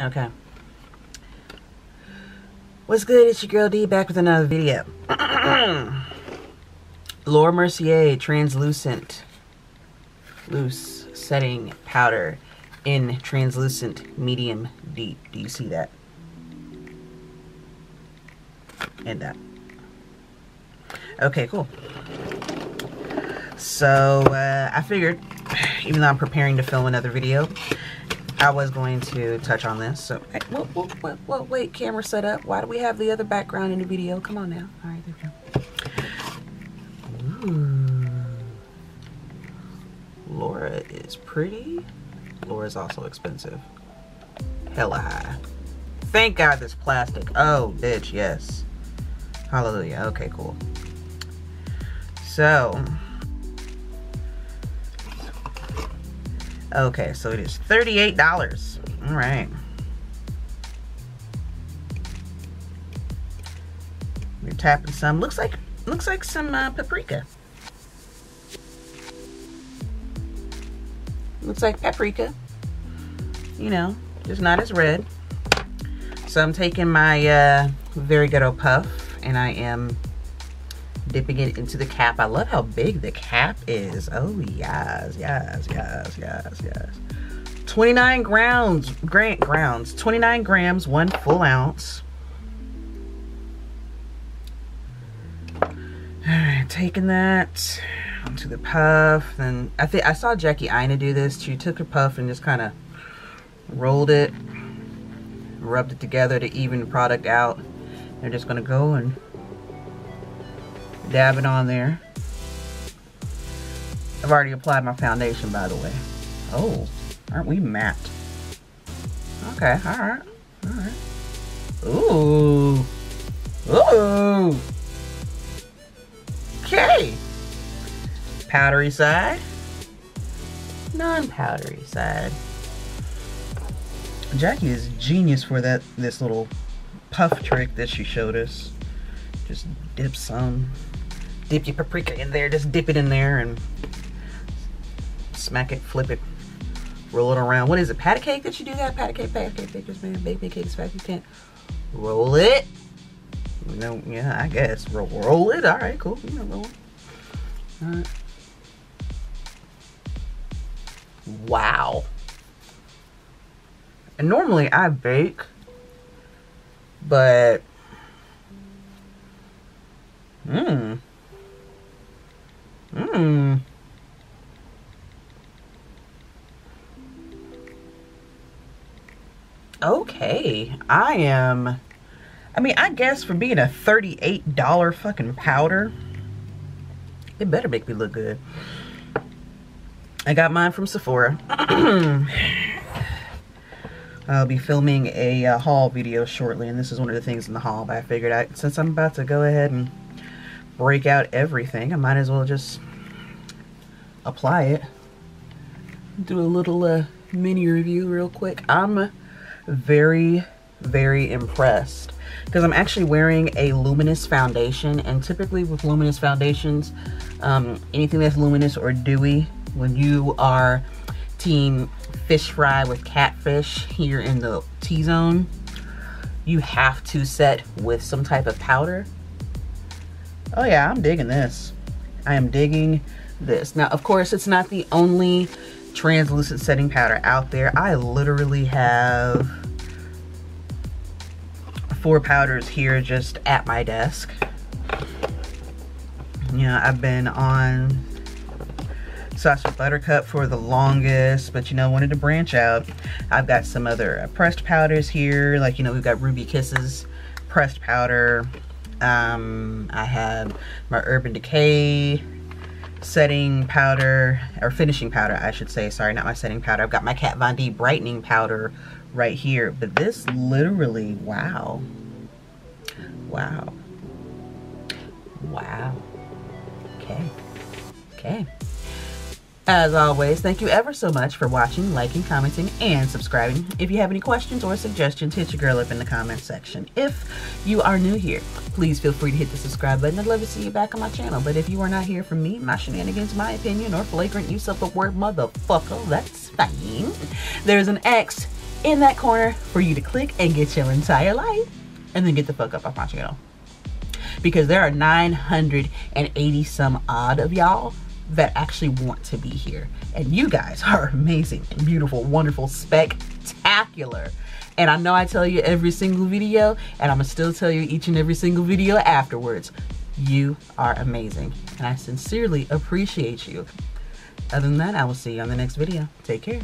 Okay. What's good? It's your girl Dee back with another video. Laura Mercier translucent loose setting powder in translucent medium deep. Do you see that? And that. Okay, cool. So uh, I figured, even though I'm preparing to film another video, I was going to touch on this. So, hey, whoa, whoa, whoa, whoa, wait, camera set up. Why do we have the other background in the video? Come on now. All right, there we go. Ooh. Laura is pretty. Laura is also expensive. Hella high. Thank God this plastic. Oh, bitch, yes. Hallelujah. Okay, cool. So, Okay, so it is $38. All right. We're tapping some. Looks like looks like some uh, paprika. Looks like paprika. You know, just not as red. So I'm taking my uh, Very Ghetto Puff and I am dipping it into the cap. I love how big the cap is. Oh, yes, yes, yes, yes, yes. 29 grams, grant grounds, 29 grams, one full ounce. All right, taking that onto the puff. Then I think I saw Jackie Aina do this. She took her puff and just kind of rolled it, rubbed it together to even the product out. They're just gonna go and dab it on there. I've already applied my foundation, by the way. Oh, aren't we matte? Okay, all right, all right. Ooh, ooh. Okay. Powdery side, non-powdery side. Jackie is genius for that this little puff trick that she showed us. Just dip some dip your paprika in there. Just dip it in there and smack it, flip it, roll it around. What is it? Patty cake that you do that? Patty cake, patty cake, bakers, man. Bake, bake cakes, fast. You can't roll it. No, yeah, I guess. Roll, roll it. All right, cool. You know, roll. All right. Wow. And normally I bake, but mmm. Mmm. Okay. I am... I mean, I guess for being a $38 fucking powder, it better make me look good. I got mine from Sephora. I'll be filming a uh, haul video shortly, and this is one of the things in the haul, but I figured out since I'm about to go ahead and break out everything, I might as well just apply it. Do a little uh, mini review real quick. I'm very, very impressed because I'm actually wearing a luminous foundation and typically with luminous foundations, um, anything that's luminous or dewy, when you are team fish fry with catfish here in the T-zone, you have to set with some type of powder Oh yeah, I'm digging this. I am digging this. Now, of course, it's not the only translucent setting powder out there. I literally have four powders here just at my desk. You know, I've been on with Buttercup for the longest, but you know, wanted to branch out. I've got some other uh, pressed powders here, like, you know, we've got Ruby Kisses pressed powder. Um, I have my Urban Decay setting powder, or finishing powder, I should say. Sorry, not my setting powder. I've got my Kat Von D brightening powder right here. But this literally, wow. Wow. Wow. Okay. Okay. As always, thank you ever so much for watching, liking, commenting, and subscribing. If you have any questions or suggestions, hit your girl up in the comment section. If you are new here, please feel free to hit the subscribe button. I'd love to see you back on my channel. But if you are not here for me, my shenanigans, my opinion, or flagrant use of the word motherfucker, that's fine. There's an X in that corner for you to click and get your entire life and then get the fuck up off my channel. Because there are 980 some odd of y'all that actually want to be here. And you guys are amazing, beautiful, wonderful, spectacular. And I know I tell you every single video, and I'm gonna still tell you each and every single video afterwards. You are amazing, and I sincerely appreciate you. Other than that, I will see you on the next video. Take care.